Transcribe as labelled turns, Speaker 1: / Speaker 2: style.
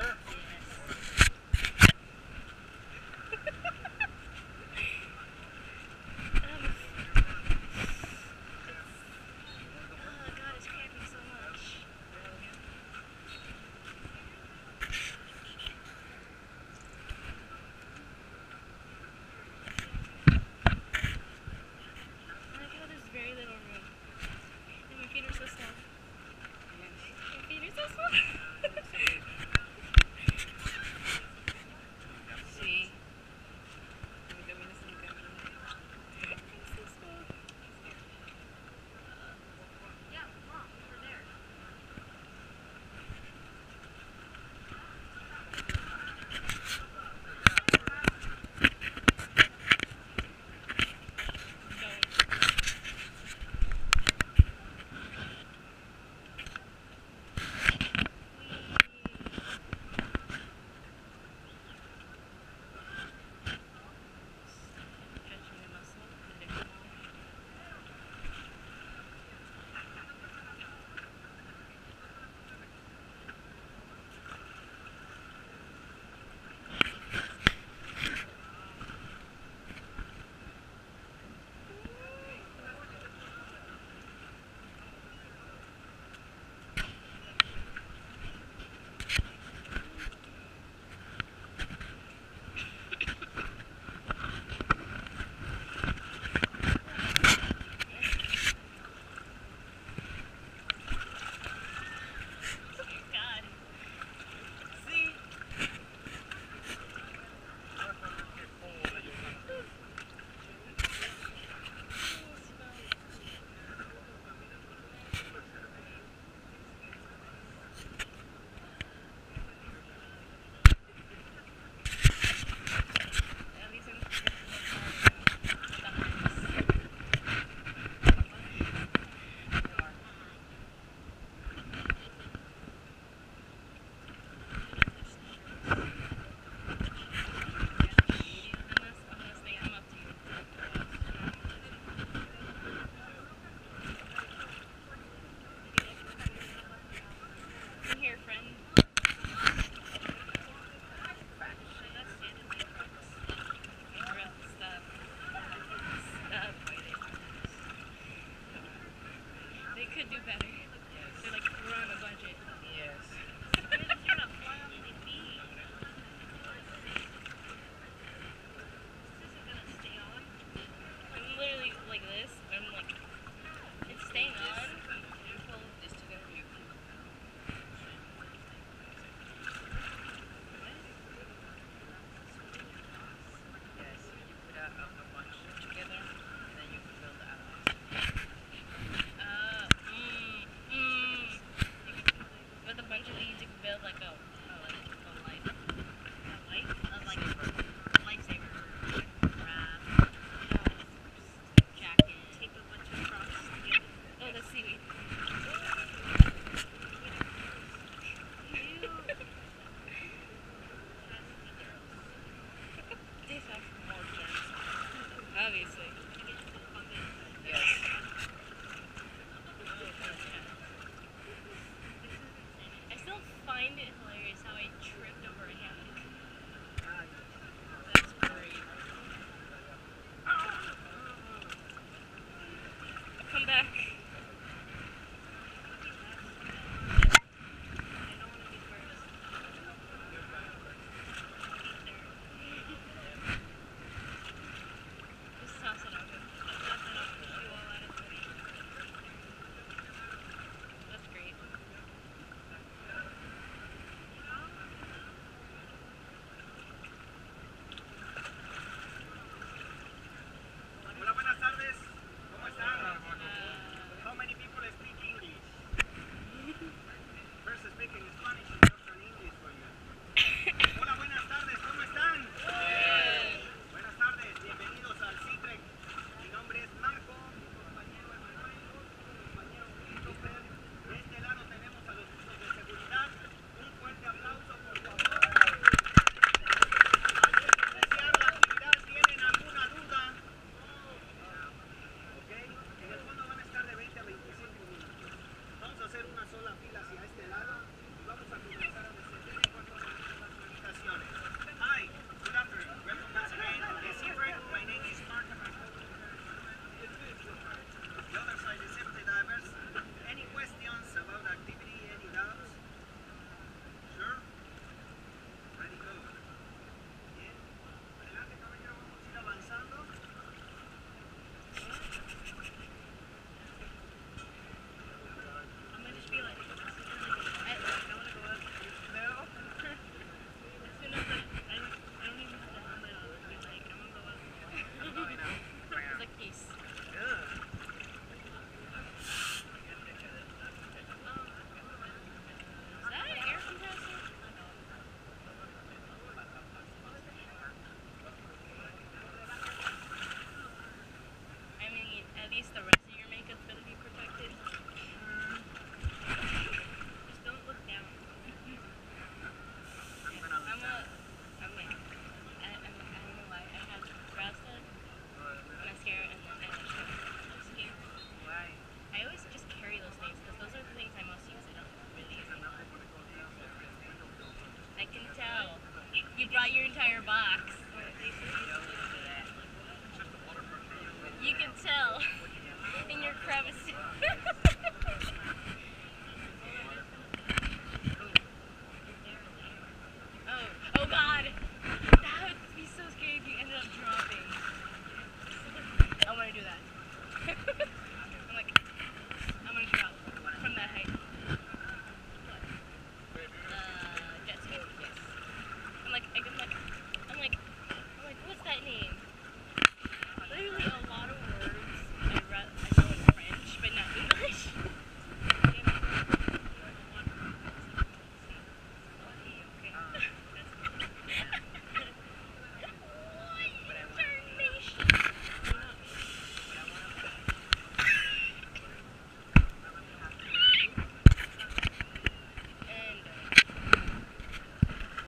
Speaker 1: Sure.
Speaker 2: could do better. They're like, we're on a budget.
Speaker 3: Yes.